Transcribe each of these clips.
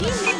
What you?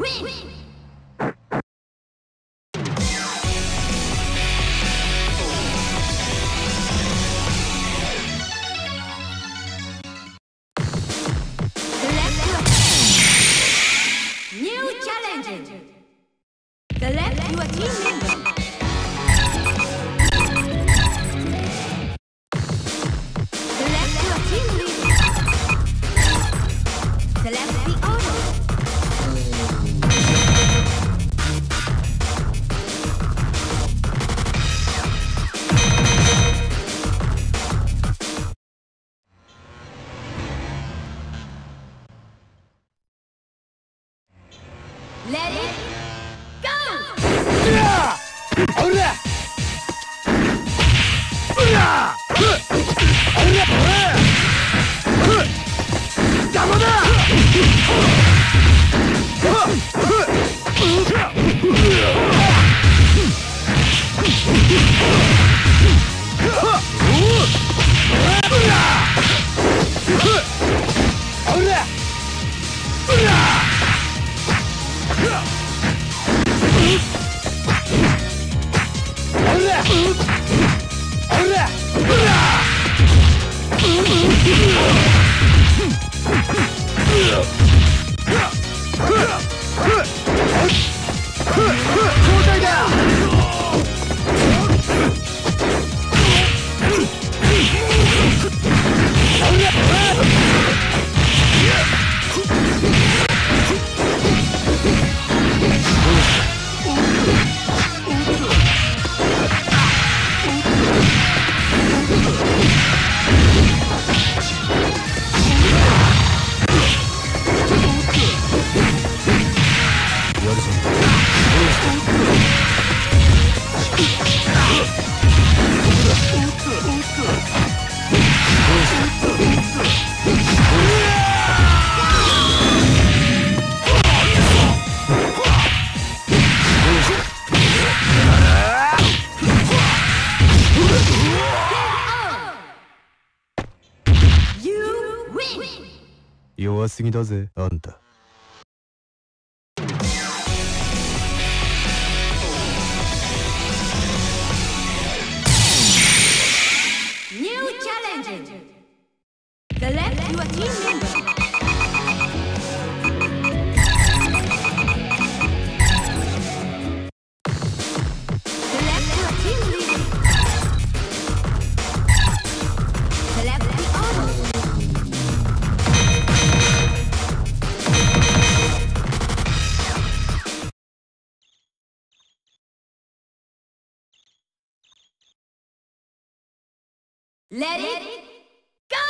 Win! Win. 弱すぎだぜあんた New challenger. Select your team member. Let it go!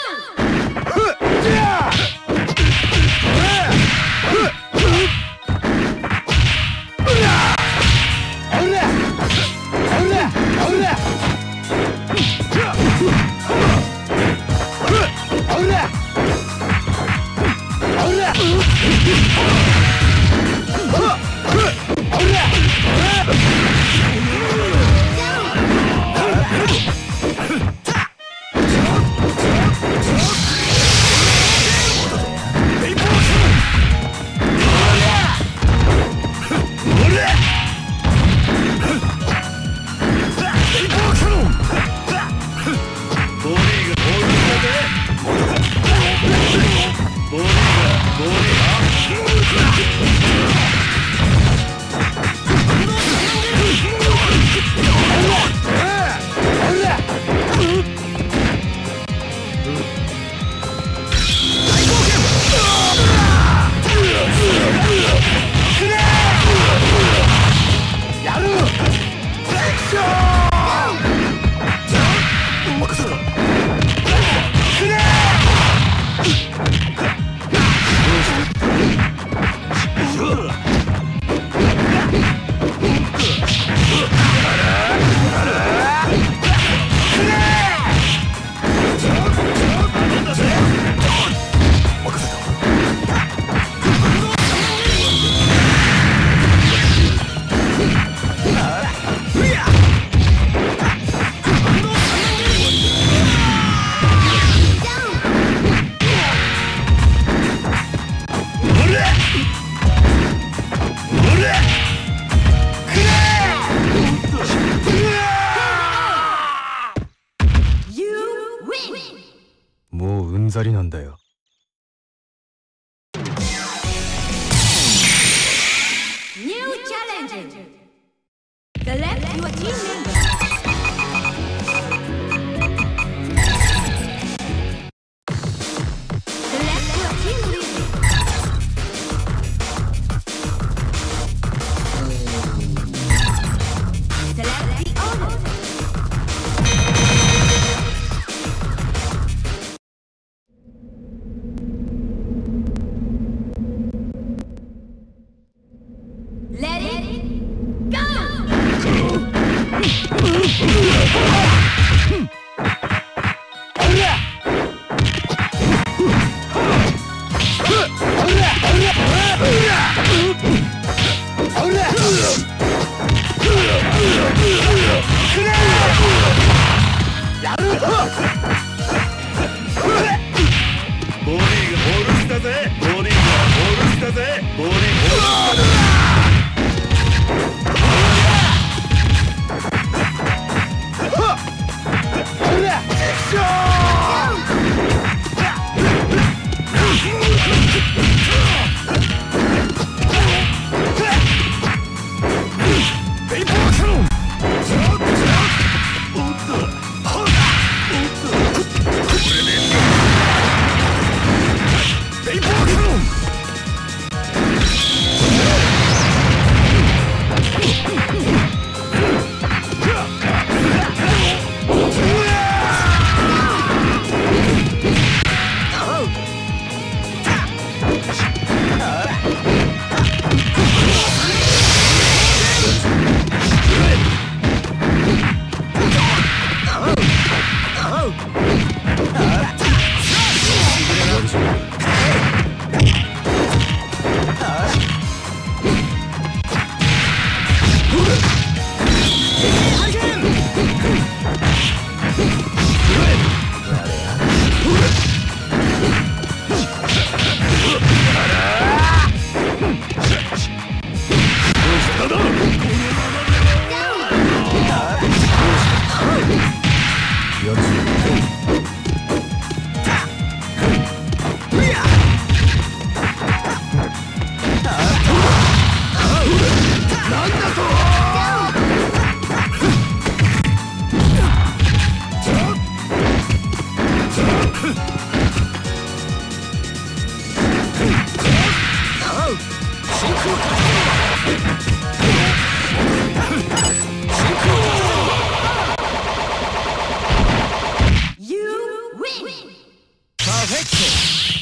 you team Yeah! パーフェクト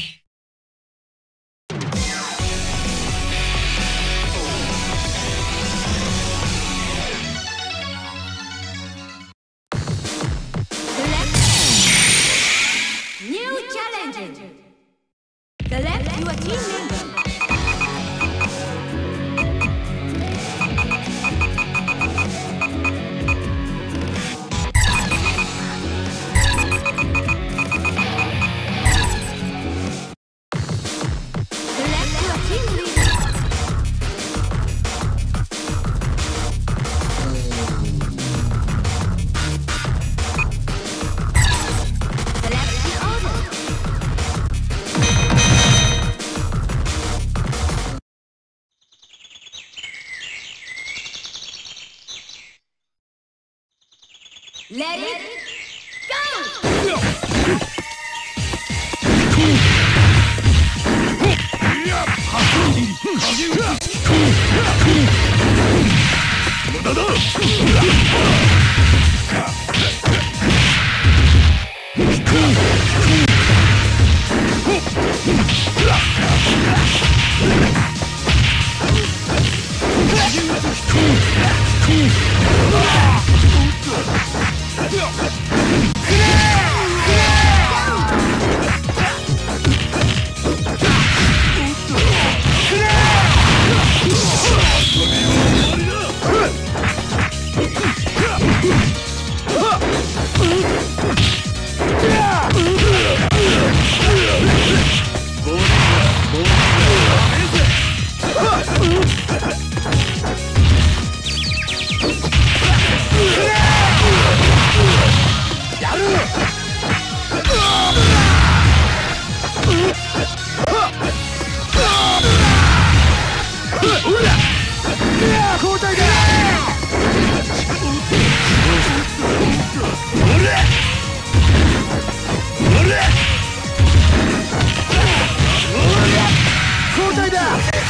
Ready. it?